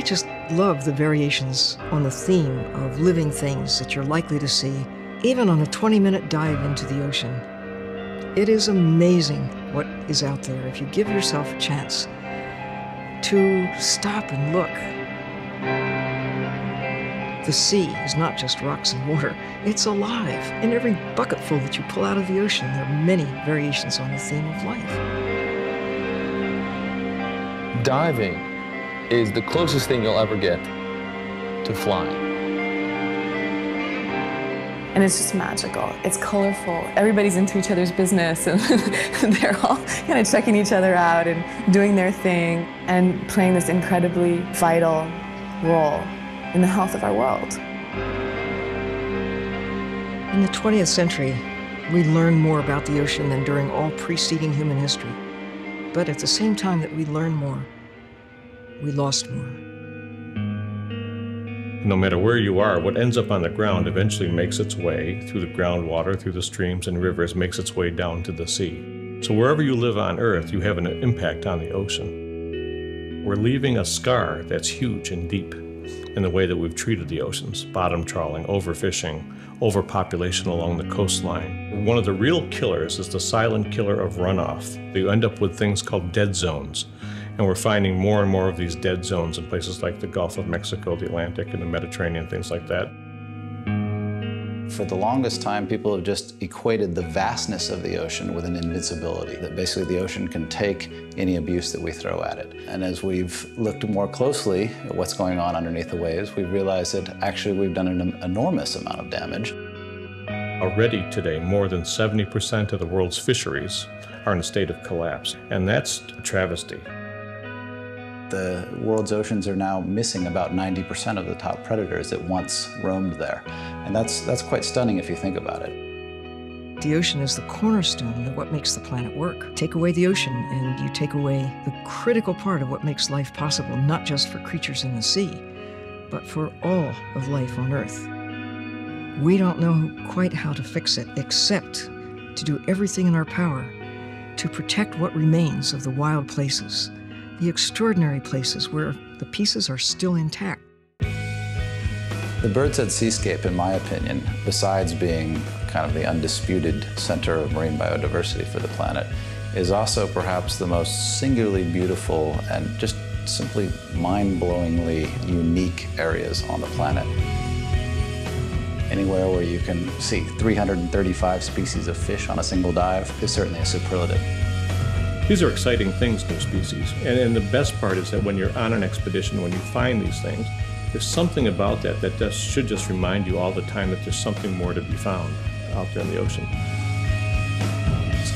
just love the variations on the theme of living things that you're likely to see, even on a 20 minute dive into the ocean. It is amazing what is out there if you give yourself a chance to stop and look. The sea is not just rocks and water, it's alive. In every bucketful that you pull out of the ocean, there are many variations on the theme of life. Diving is the closest thing you'll ever get to flying. And it's just magical. It's colorful. Everybody's into each other's business and they're all kind of checking each other out and doing their thing and playing this incredibly vital role in the health of our world. In the 20th century, we learned more about the ocean than during all preceding human history. But at the same time that we learn more, we lost more. No matter where you are, what ends up on the ground eventually makes its way through the groundwater, through the streams and rivers, makes its way down to the sea. So wherever you live on Earth, you have an impact on the ocean. We're leaving a scar that's huge and deep in the way that we've treated the oceans bottom trawling, overfishing, overpopulation along the coastline. One of the real killers is the silent killer of runoff. You end up with things called dead zones. And we're finding more and more of these dead zones in places like the Gulf of Mexico, the Atlantic, and the Mediterranean, things like that. For the longest time, people have just equated the vastness of the ocean with an invincibility, that basically the ocean can take any abuse that we throw at it. And as we've looked more closely at what's going on underneath the waves, we've realized that actually we've done an enormous amount of damage. Already today, more than 70% of the world's fisheries are in a state of collapse, and that's a travesty. The world's oceans are now missing about 90% of the top predators that once roamed there. And that's, that's quite stunning if you think about it. The ocean is the cornerstone of what makes the planet work. Take away the ocean, and you take away the critical part of what makes life possible, not just for creatures in the sea, but for all of life on Earth. We don't know quite how to fix it, except to do everything in our power to protect what remains of the wild places the extraordinary places where the pieces are still intact. The Bird's Head Seascape, in my opinion, besides being kind of the undisputed center of marine biodiversity for the planet, is also perhaps the most singularly beautiful and just simply mind-blowingly unique areas on the planet. Anywhere where you can see 335 species of fish on a single dive is certainly a superlative. These are exciting things, new species. And, and, the best part is that when you're on an expedition, when you find these things, there's something about that that just, should just remind you all the time that there's something more to be found out there in the ocean.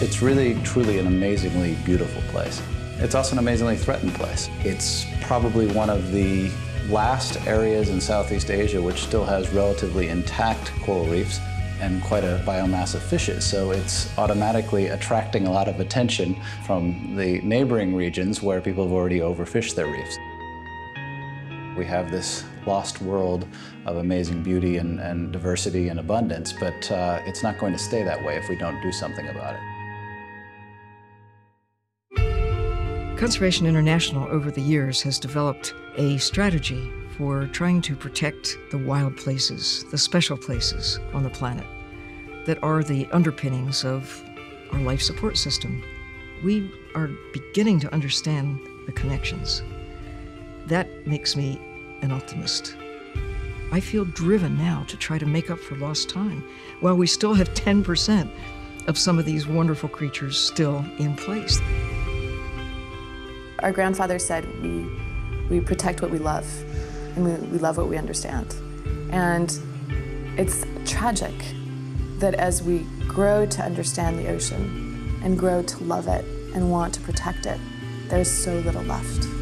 It's really, truly an amazingly beautiful place. It's also an amazingly threatened place. It's probably one of the last areas in Southeast Asia which still has relatively intact coral reefs and quite a biomass of fishes. So it's automatically attracting a lot of attention from the neighboring regions where people have already overfished their reefs. We have this lost world of amazing beauty and, and diversity and abundance, but uh, it's not going to stay that way if we don't do something about it. Conservation International over the years has developed a strategy for trying to protect the wild places, the special places on the planet that are the underpinnings of our life support system. We are beginning to understand the connections. That makes me an optimist. I feel driven now to try to make up for lost time while we still have 10% of some of these wonderful creatures still in place. Our grandfather said we, we protect what we love and we, we love what we understand. And it's tragic that as we grow to understand the ocean and grow to love it and want to protect it, there's so little left.